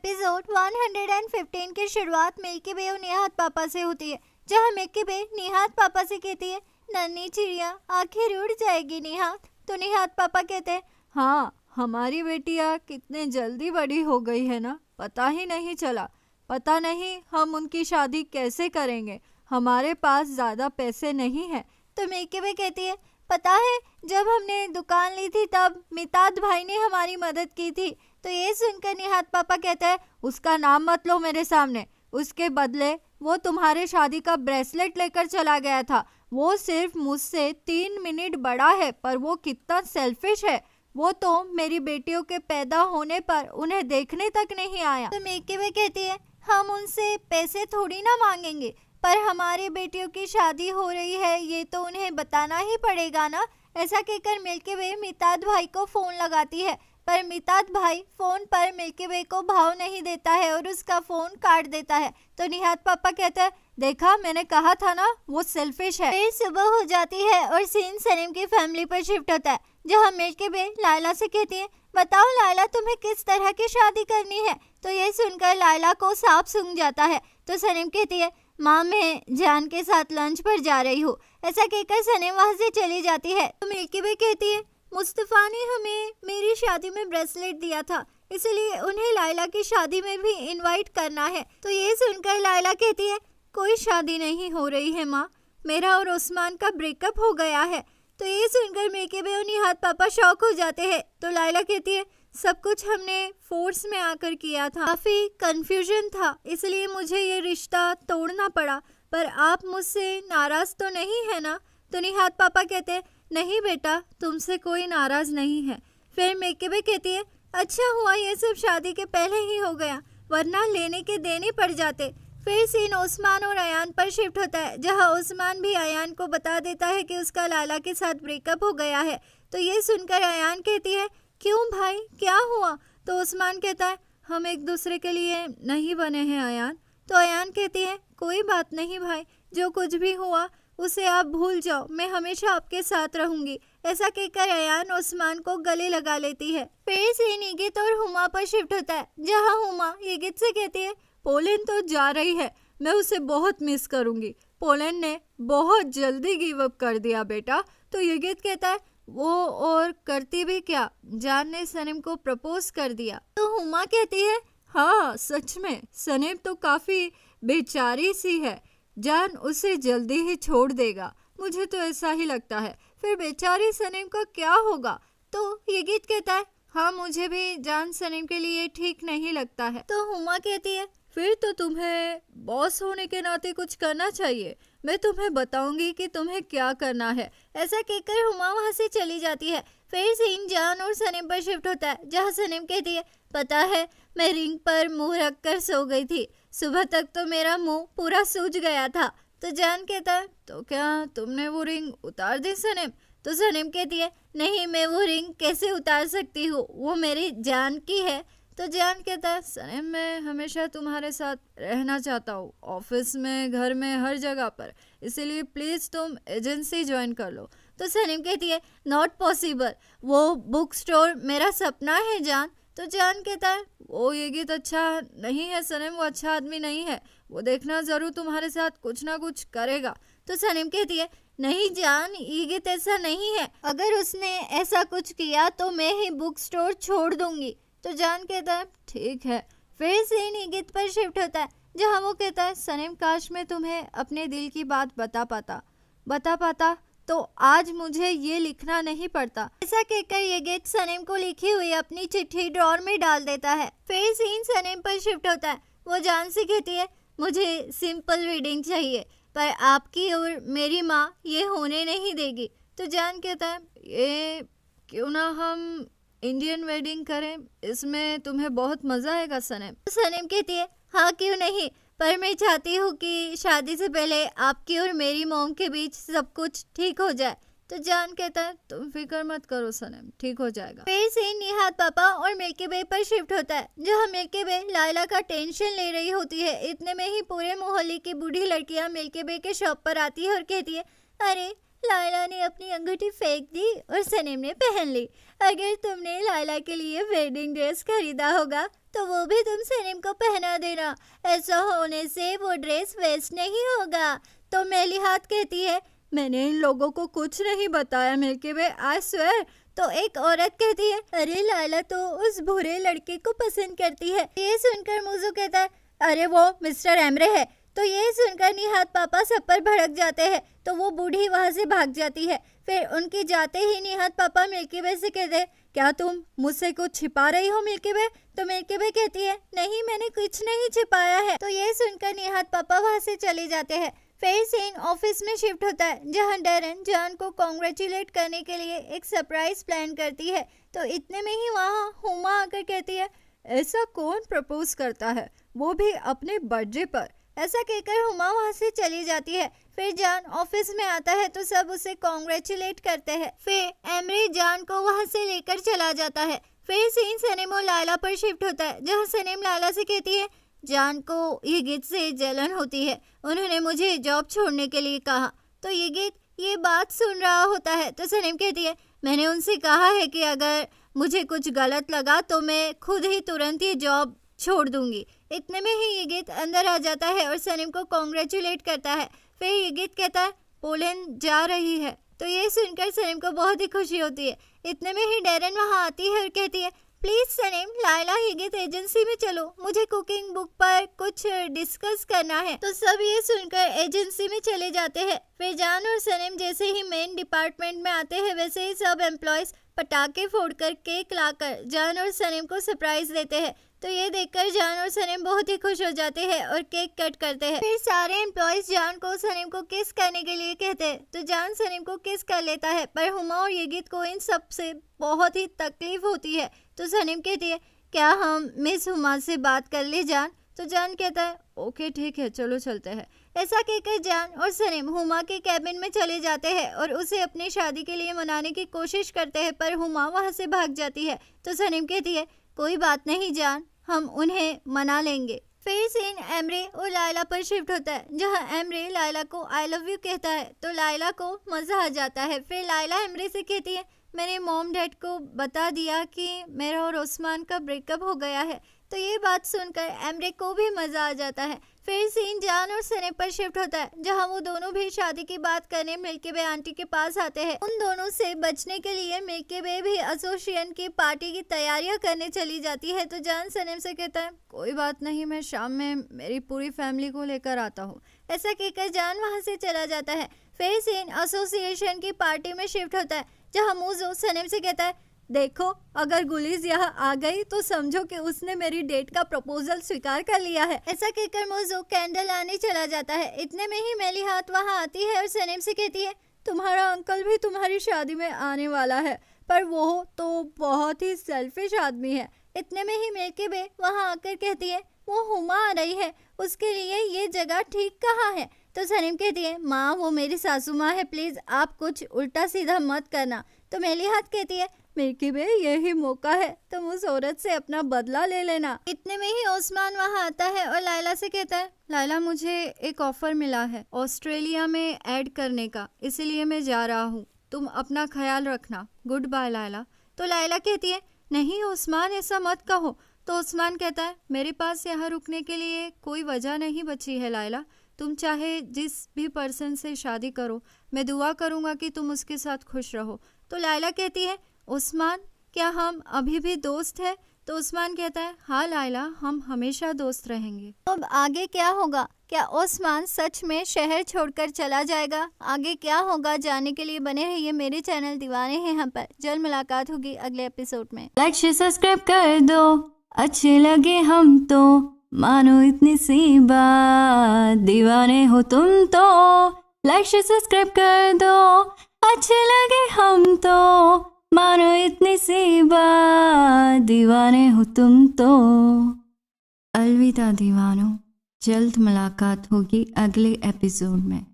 Episode 115 की शुरुआत milky बे और निहात पापा से होती है, जहाँ मिल्की बे निहात पापा से कहती है, नन्ही चिड़िया, आखिर उड़ जाएगी निहात? तो निहात पापा कहते हैं हाँ हमारी बेटिया कितने जल्दी बड़ी हो गई है ना? पता ही नहीं चला। पता नहीं हम उनकी शादी कैसे करेंगे? हमारे पास ज़्यादा पैसे नहीं है। तो मिल्की बे कहती है, पता है, जब हमने दुकान ली थी तब मिताद भाई ने हमारी मदद की थी। तो ये सुनकर निहात पापा कहते हैं, उसका नाम मत लो मेरे सामने। उसके बदले वो तुम्हारे शादी का ब्रेसलेट लेकर चला गया था। वो सिर्फ़ मुझसे तीन मिनट बड़ा है, पर वो कितना सेल्फिश है। वो तो मेरी बेटियों के पैदा होने पर उन्हें देखने तक नहीं आया। तो मेके वे कहती है, हम उनसे पैसे थोड़ी ना मांगेंगे, पर हमारी बेटियों की शादी हो रही है, ये तो उन्हें बताना ही पड़ेगा ना? ऐसा कहकर मिलके वे मिताद भाई को फ़ोन लगाती है। पर मिताद भाई फ़ोन पर मिल्की वे को भाव नहीं देता है और उसका फ़ोन काट देता है। तो निहात पापा कहते हैं, देखा, मैंने कहा था ना, वो सेल्फिश है। फिर सुबह हो जाती है और सीन सलीम की फैमिली पर शिफ्ट होता है, जहाँ मिल्की वे लायला से कहती है, बताओ लायला, तुम्हें किस तरह की शादी करनी है? तो ये सुनकर लायला को साफ़ सूंघ जाता है। तो सलीम कहती है, माँ, मैं जान के साथ लंच पर जा रही हूँ। ऐसा कहकर सलीम वहाँ से चली जाती है। तो मिल्की वे कहती है मुस्तफ़ा ने हमें मेरी शादी में ब्रेसलेट दिया था, इसलिए उन्हें लाइला की शादी में भी इनवाइट करना है। तो ये सुनकर लाइला कहती है, कोई शादी नहीं हो रही है माँ, मेरा और उस्मान का ब्रेकअप हो गया है। तो ये सुनकर मेके बे उन्हीं हाथ पापा शौक हो जाते हैं। तो लाइला कहती है, सब कुछ हमने फोर्स में आकर किया था। काफ़ी कन्फ्यूज़न था, इसलिए मुझे ये रिश्ता तोड़ना पड़ा। पर आप मुझसे नाराज़ तो नहीं है ना? तो निहात पापा कहते हैं नहीं बेटा, तुमसे कोई नाराज़ नहीं है। फिर मेकेबे कहती है अच्छा हुआ, ये सब शादी के पहले ही हो गया, वरना लेने के देने पड़ जाते। फिर सीन उस्मान और अयान पर शिफ्ट होता है, जहाँ उस्मान भी अयान को बता देता है कि उसका लाला के साथ ब्रेकअप हो गया है। तो ये सुनकर अयान कहती है, क्यों भाई, क्या हुआ? तो उस्मान कहता है, हम एक दूसरे के लिए नहीं बने हैं अयान। तो अयान कहती है, कोई बात नहीं भाई, जो कुछ भी हुआ उसे आप भूल जाओ, मैं हमेशा आपके साथ रहूँगी। ऐसा कहकर अयान उस्मान को गले लगा लेती है। फिर से निगित और हुमा पर शिफ्ट होता है। जहाँ हुमा यगित से कहती है पोलैंड तो जा रही है, मैं उसे बहुत मिस करूँगी। पोलैंड ने बहुत जल्दी गिव अप कर दिया बेटा। तो यगित कहता है, वो और करती भी क्या? जान ने सनीम को प्रपोज कर दिया। तो हुमा कहती है हाँ सच में, सनीम तो काफ़ी बेचारी सी है। जान उसे जल्दी ही छोड़ देगा। मुझे तो ऐसा ही लगता है। फिर बेचारी सनीम का क्या होगा? तो ये गीत कहता है हाँ मुझे भी जान सनीम के लिए ठीक नहीं लगता है। तो हुमा कहती है, फिर तो तुम्हें बॉस होने के नाते कुछ करना चाहिए। मैं तुम्हें बताऊँगी कि तुम्हें क्या करना है। ऐसा कहकर हुमा वहाँ से चली जाती है। फिर सीन जान और सनीम पर शिफ्ट होता है, जहाँ सनीम कहती है, पता है, मैं रिंग पर मुँह रखकर सो गई थी। सुबह तक तो मेरा मुँह पूरा सूज गया था। तो जान कहता है तो क्या तुमने वो रिंग उतार दी सनीम? तो सनीम कहती है, नहीं, मैं वो रिंग कैसे उतार सकती हूँ? वो मेरी जान की है। तो जान कहता है सनीम, मैं हमेशा तुम्हारे साथ रहना चाहता हूँ। ऑफ़िस में, घर में, हर जगह पर। इसीलिए प्लीज़ तुम एजेंसी ज्वाइन कर लो। तो सनीम कहती है, नॉट पॉसिबल। वो बुक स्टोर मेरा सपना है, जान। तो जान कहता है वो ये गीत अच्छा नहीं है सनीम वो अच्छा आदमी नहीं है। वो देखना ज़रूर तुम्हारे साथ कुछ ना कुछ करेगा। तो सनीम कहती है, नहीं जान, ये गीत ऐसा नहीं है। अगर उसने ऐसा कुछ किया तो मैं ही बुक स्टोर छोड़ दूँगी। तो जान कहता है, ठीक है। फिर से गीत पर शिफ्ट होता है, जहाँ वो कहता है सनीम काश में तुम्हें अपने दिल की बात बता पाता। बता पाता तो आज मुझे ये लिखना नहीं पड़ता। ऐसा कहकर ये गेट सनेम को लिखी हुई अपनी चिट्ठी ड्रॉर में डाल देता है। फिर सीन सनेम पर शिफ्ट होता है। वो जान से कहती है, मुझे सिंपल रीडिंग चाहिए, पर आपकी और मेरी माँ ये होने नहीं देगी। तो जान कहता है, ये क्यों ना हम इंडियन वेडिंग करें, इसमें तुम्हें बहुत मज़ा आएगा, सनीम। सनीम कहती है हाँ क्यों नहीं? पर मैं चाहती हूँ कि शादी से पहले आपकी और मेरी मोम के बीच सब कुछ ठीक हो जाए। तो जान कहता है, तुम फ़िक्र मत करो, सनम, ठीक हो जाएगा। फिर से निहात पापा और मिल्की बे पर शिफ्ट होता है, जहाँ मिल्की बे लाइला का टेंशन ले रही होती है। इतने में ही पूरे मोहल्ले की बूढ़ी लड़कियाँ मिल्की बे के शॉप पर आती है और कहती है, अरे लायला ने अपनी अंगूठी फेंक दी और सनीम ने पहन ली। अगर तुमने लायला के लिए वेडिंग ड्रेस खरीदा होगा तो वो भी तुम सनीम को पहना देना। ऐसा होने से वो ड्रेस वेस्ट नहीं होगा। तो मेली हाथ कहती है, मैंने इन लोगों को कुछ नहीं बताया, मिल्की वे आई स्वेर तो एक औरत कहती है, अरे लाला तो उस भूरे लड़के को पसंद करती है। ये सुनकर मुझो कहता है, अरे वो मिस्टर एमरे है तो ये सुनकर निहात पापा सब पर भड़क जाते हैं। तो वो बूढ़ी वहाँ से भाग जाती है। फिर उनके जाते ही निहात पापा मिल्की वे से कहते हैं क्या तुम मुझसे कुछ छिपा रही हो मिल्की वे? तो मिल्की वे कहती है, नहीं, मैंने कुछ नहीं छिपाया है। तो ये सुनकर निहात पापा वहाँ से चले जाते हैं। फिर सीन ऑफ़िस में शिफ्ट होता है, जहाँ डेरन, जान को कॉन्ग्रेचुलेट करने के लिए एक सरप्राइज़ प्लान करती है। तो इतने में ही वहाँ हुमा आकर कहती है, ऐसा कौन प्रपोज करता है? वो भी अपने बर्थडे पर। ऐसा कहकर हुमा वहाँ से चली जाती है। फिर जान ऑफ़िस में आता है तो सब उसे कॉन्ग्रेचुलेट करते हैं। फिर एमरे जान को वहाँ से लेकर चला जाता है। फिर सीन सनीम और लाला पर शिफ्ट होता है, जहाँ सनीम लाला से कहती है, जान को ये गीत से जलन होती है। उन्होंने मुझे जॉब छोड़ने के लिए कहा। तो ये गीत, ये बात सुन रहा होता है। तो सनीम कहती है, मैंने उनसे कहा है कि अगर मुझे कुछ गलत लगा तो मैं खुद ही तुरंत ही जॉब छोड़ दूँगी। इतने में ही ये गीत अंदर आ जाता है और सनीम को कॉन्ग्रेचुलेट करता है। फिर ये गीत कहता है पोलैंड जा रही है। तो ये सुनकर सनीम को बहुत ही खुशी होती है। इतने में ही डेरन वहाँ आती है और कहती है, प्लीज़ सनीम लाइला हिगित एजेंसी में चलो। मुझे कुकिंग बुक पर कुछ डिस्कस करना है। तो सब ये सुनकर एजेंसी में चले जाते हैं। फिर जान और सनीम जैसे ही मेन डिपार्टमेंट में आते हैं, वैसे ही सब एम्प्लॉयज़ पटाखे फोड़कर केक लाकर जान और सनीम को सरप्राइज़ देते हैं। तो ये देखकर जान और सनीम बहुत ही खुश हो जाते हैं और केक कट करते हैं। फिर सारे एम्प्लॉयज़ जान को सनीम को किस करने के लिए कहते हैं। तो जान सनीम को किस कर लेता है, पर हुमा और ये गीत को इन सबसे बहुत ही तकलीफ़ होती है। तो सनीम कहती है, क्या हम मिस हुमा से बात कर ले जान? तो जान कहता है, ओके, ठीक है, चलो चलते हैं। ऐसा कहकर जान और सनीम हुमा के कैबिन में चले जाते हैं और उसे अपनी शादी के लिए मनाने की कोशिश करते हैं, पर हुमा वहाँ से भाग जाती है। तो सनीम कहती है, कोई बात नहीं जान हम उन्हें मना लेंगे। फिर सीन एमरे और लायला पर शिफ्ट होता है, जहाँ एमरे लायला को आई लव यू कहता है तो लायला को मज़ा आ जाता है। फिर लायला एमरे से कहती है, मैंने मॉम डैड को बता दिया कि मेरा और उस्मान का ब्रेकअप हो गया है। तो ये बात सुनकर एमरे को भी मज़ा आ जाता है। फिर सीन जान और सने पर शिफ्ट होता है जहाँ वो दोनों भी शादी की बात करने मिल्के बे आंटी के पास आते हैं। उन दोनों से बचने के लिए मिल्के बे भी एसोसिएशन की पार्टी की तैयारियाँ करने चली जाती है। तो जान सनेम से कहता है, कोई बात नहीं, मैं शाम में मेरी पूरी फैमिली को लेकर आता हूँ। ऐसा कहकर जान वहाँ से चला जाता है। फिर सीन एसोसिएशन की पार्टी में शिफ्ट होता है जहाँ मूजो सनेम से कहता है देखो, अगर गुलीज यहाँ आ गई तो समझो कि उसने मेरी डेट का प्रपोजल स्वीकार कर लिया है। ऐसा कहकर मोजो कैंडल आने चला जाता है। इतने में ही मेली हाथ वहाँ आती है और सनीम से कहती है, तुम्हारा अंकल भी तुम्हारी शादी में आने वाला है, पर वो तो बहुत ही सेल्फिश आदमी है। इतने में ही मिलके बे वहाँ आकर कहती है, वो हुमा आ रही है, उसके लिए ये जगह ठीक कहाँ है? तो सनीम कहती है, माँ, वो मेरी सासू माँ है, प्लीज़ आप कुछ उल्टा सीधा मत करना। तो मेली हाथ कहती है, मिल्की बे, यही मौका है, तुम उस औरत से अपना बदला ले लेना। इतने में ही ओस्मान वहाँ आता है और लाइला से कहता है लाइला मुझे एक ऑफ़र मिला है ऑस्ट्रेलिया में ऐड करने का, इसीलिए मैं जा रहा हूँ। तुम अपना ख्याल रखना। गुड बाय लाइला तो लाइला कहती है, नहीं ओस्मान, ऐसा मत कहो। तो ओस्मान कहता है, मेरे पास यहाँ रुकने के लिए कोई वजह नहीं बची है लाइला तुम चाहे जिस भी पर्सन से शादी करो, मैं दुआ करूँगा कि तुम उसके साथ खुश रहो। तो लाइला कहती है, उस्मान, क्या हम अभी भी दोस्त हैं? तो उस्मान कहता है हाँ लाइला हम हमेशा दोस्त रहेंगे। अब आगे क्या होगा? क्या ओस्मान सच में शहर छोड़कर चला जाएगा? आगे क्या होगा? जानने के लिए बने रहिए मेरे चैनल दीवाने हैं यहाँ पर। जल्द मुलाकात होगी अगले एपिसोड में। लाइक शेयर सब्सक्राइब कर दो। अच्छे लगे हम तो। मानो इतनी सी बात। दीवाने हो तुम तो। लाइक शेयर सब्सक्राइब कर दो। अच्छे लगे हम तो। मानो इतनी सी बात दीवाने हो तुम तो। अलविदा दीवानों, जल्द मुलाकात होगी अगले एपिसोड में।